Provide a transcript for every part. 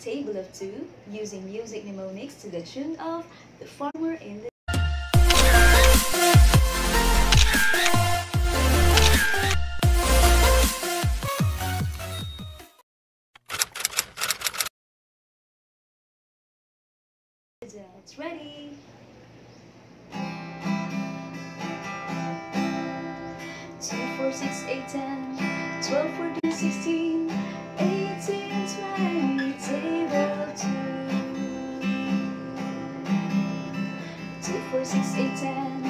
Table of Two using music mnemonics to the tune of The Farmer in the It's ready. Two, four, six, eight, ten, twelve, fourteen, sixteen, 4, 6, 8, 10,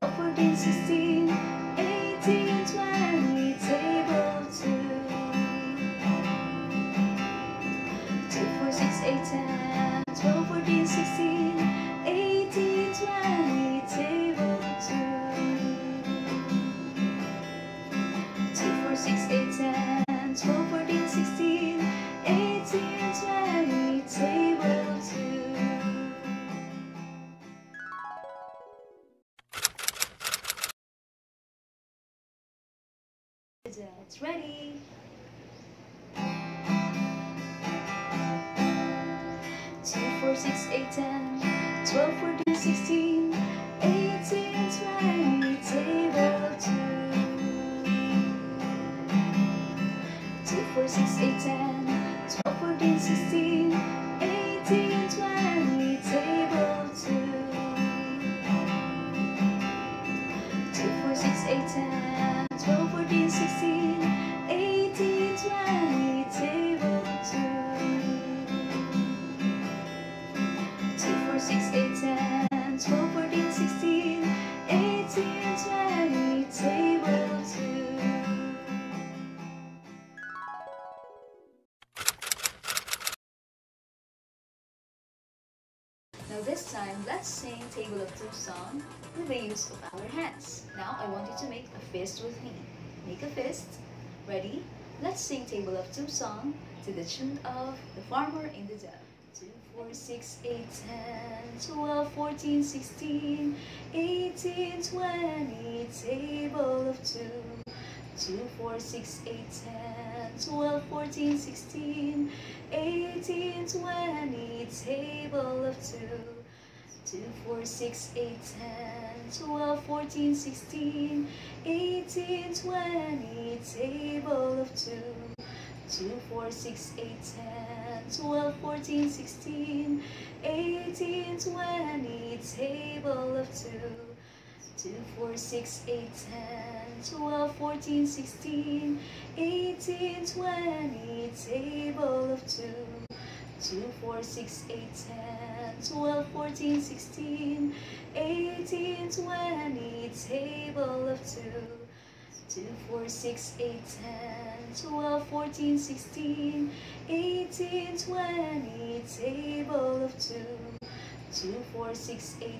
12, 14, 16, 18, 20, table two. Two four six eight ten. Twelve fourteen sixteen eighteen twenty. Table 2. 2, 4, 6, 8, Uh, it's ready. Two, four, six, eight, ten, twelve, fourteen, sixteen, eighteen, twenty. Table two. Two, four, six, eight, ten, twelve, fourteen, sixteen, eighteen, twenty. Table two. Two, four, six, eight, ten, 16, 18, 20, table 2. 4, 6, 8, 10, 14, 16, 18, table 2. Now this time, let's sing Table of Two song with the use of our hands. Now I want you to make a fist with me. Make a fist. Ready? Let's sing Table of Two song to the tune of The Farmer in the Dell. 2, 4, 6, 8, 10, 12, 14, 16, 18, 20, table of 2. 2, 4, 6, 8, 10, 12, 14, 16, 18, 20, table of 2. 2, 4, 6, 8, 10, 12, 14, 16, 18, 20, table of 2. 2, 4, 6, 8, 10, 12, 14, 16, 18, 20, table of 2. 2, 4, 6, 8, 10, 12, 14, 16, 18, 20, table of 2. 2, 4, 6, 8, 10, 12, 14, 16, 18, 20, table of 2. 2, 4, 6, 8, 10, 12, 14, 16, 18, 20, table of 2. 2, 4, 6, 8,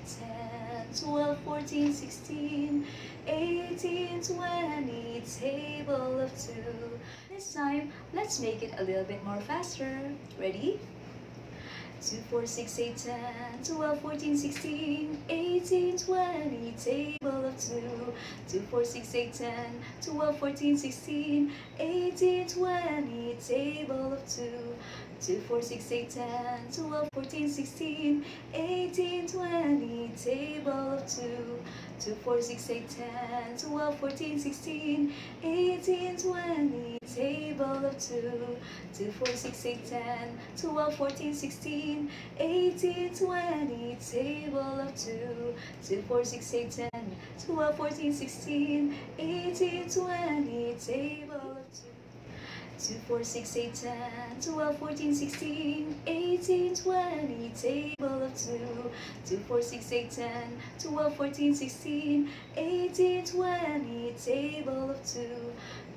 10, 12, 14, 16, 18, 20, table of 2. This time, let's make it a little bit more faster. Ready? 2, 4, 6, 8, 10, 12, 14, 16, 18, 20, table of 2. 2, 4, 6, 8, 10, 12, 14, 16, 18, 20, table of 2. 2, 4, 6, 8, 10, 12, 14, 16, 18, 20, table of 2. 2, 4, 6, 8, 10, 12, 14, 16, 18, 20, table of 2. 2, 4, 6, 8, 10, 12, 14, 16, 18, 20, table of 2. 2, 4, 6, 8, 10, 12, 14, 16, 18, 20, table of 2. 2, 4, 6, 8, 10, 12, 14, 16, 18, 20, table of 2. 2, 4, 6, 8, 10, 12, 14, 16, 18, 20, table of 2.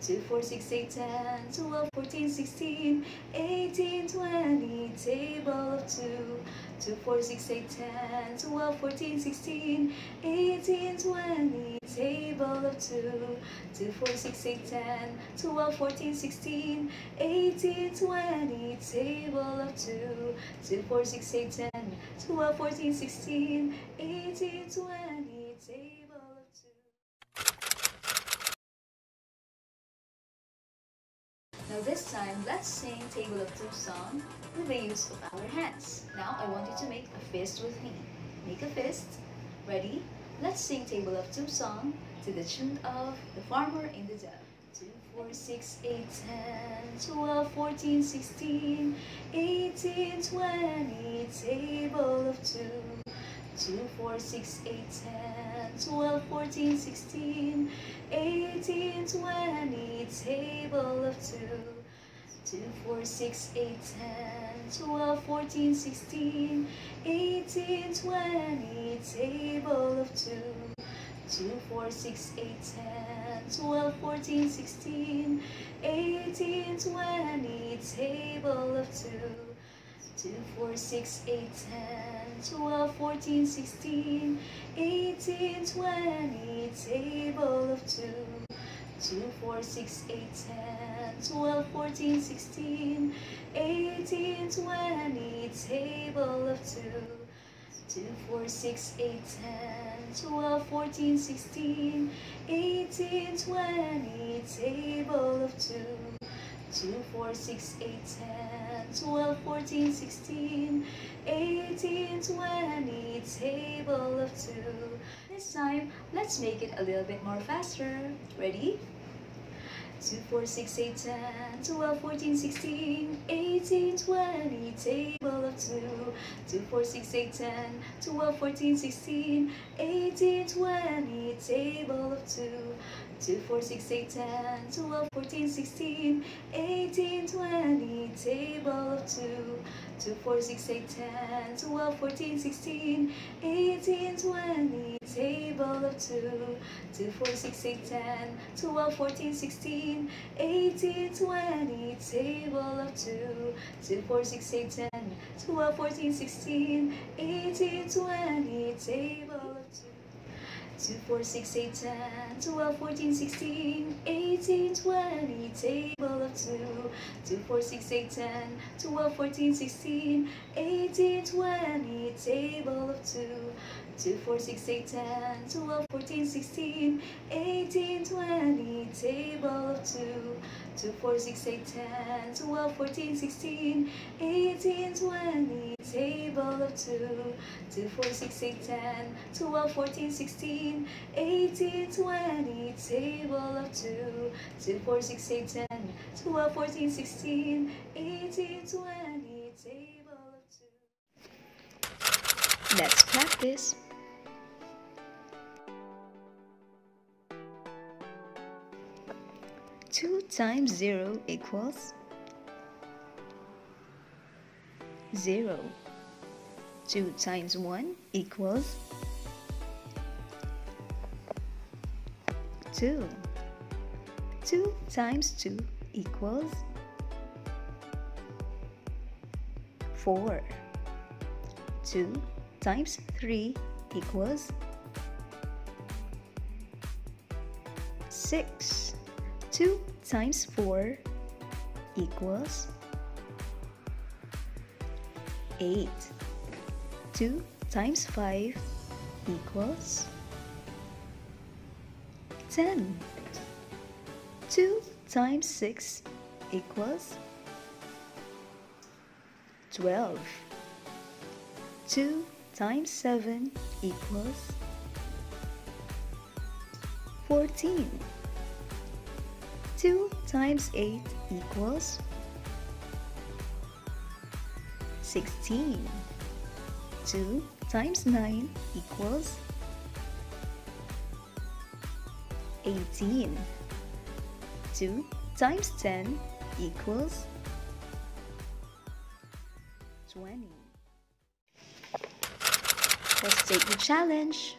2, 4, 6, 8, 10, 12, 14, 16, 18, 20, table of 2. 2, 4, 6, 8, 10, 12, 14, 16, 18, 20, table of 2. 2, 4, 6, 8, 10, 12, 14, 16, 18, 20, table of 2. 2, 4, 6, 8, 10, 12, 14, 16, 18, 20, table of 2. Now this time, let's sing Table of Two song with the use of our hands. Now I want you to make a fist with me. Make a fist. Ready? Let's sing Table of Two song to the tune of The Farmer in the Dell. 2, 4, 6, 8, 10, 12, 14, 16, 18, 20, table of 2. 2, 4, 6, 8, 10, 12, 14, 16, 18, 20, table of 2. 2, 4, 6, 8, 10, 12, 14, 16, 18, 20, table of 2. 2, 4, 6, 8, 10, 12, 14, 16, 18, 20, table of 2. 2, 4, 6, 8, 10, 12, 14, 16, 18, 20, table of 2. 2, 4, 6, 8, 10, 12, 14, 16, 18, 20, table of 2. 2, 4, 6, 8, 10, 12, 14, 16, 18, 20, table of 2. 2, 4, 6, 8, 10, 12, 14, 16, 18, 20, table of 2. This time, let's make it a little bit more faster. Ready? 2, 4, 6, 8, 10, 12, 14, 16, 18, 20, table of 2. 2, 4, 6, 8, 10, 12, 14, 16, 18, 20, table of 2. 2, 4, 6, 8, 10, 12, 14, 16, 18, 20, table of 2. 2, 4, 6, 8, 10, 12, 14, 16, 18, 20, table of 2. 2, 4, 6, 8, 10, 12, 14, 16, 18, 20, table of 2. 2, 4, 6, 8, 10, 12, 14, 16, 18, 20, table of 2. 2, 4, 6, 8, 10, 12, 14, 16, 18, 20, table of 2. 2, 4, 6, 8, 10, 12, 14, 16, 18, 20, table of 2. 2, 4, 6, 8, 10, 12, 14, 16, 18, 20, table of 2. 2, 4, 6, 8, 10, 12, 14, 16, 18, 20, table of 2. 2, 4, 6, 8, 10, 12, 14, 16, 18, 20, table of 2. 2, 4, 6, 8, 10, 12, 14, 16, 18, 20, table of 2. Let's practice. Two times zero equals zero. Two times one equals two. Two times two equals four. Two times three equals six. Two times four equals eight. Two times five equals ten. Two times six equals twelve. Two times seven equals fourteen. 2 times 8 equals 16. 2 times 9 equals 18. 2 times 10 equals 20. Let's take the challenge.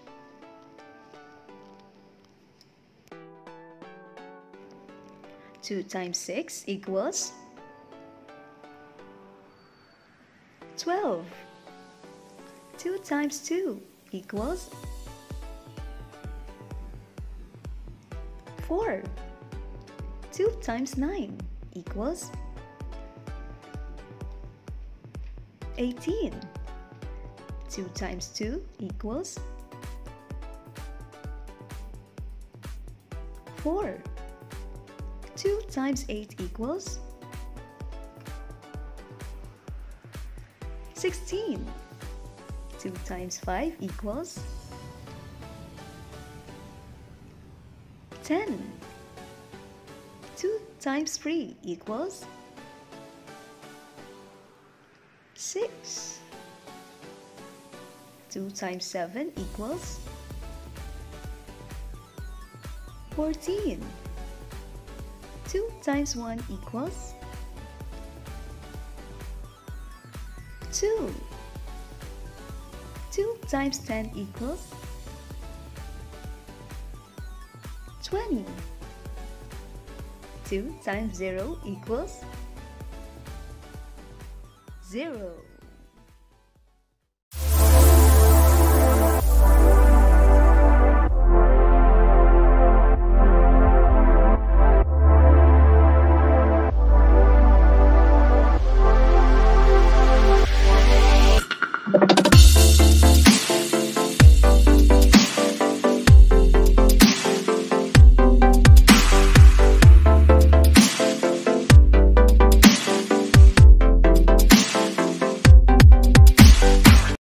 Two times six equals twelve. Two times two equals four. Two times nine equals eighteen. Two times two equals four. 2 times 8 equals 16. 2 times 5 equals 10. 2 times 3 equals 6. 2 times 7 equals 14. 2 times 1 equals 2. 2 times 10 equals 20. 2 times 0 equals 0.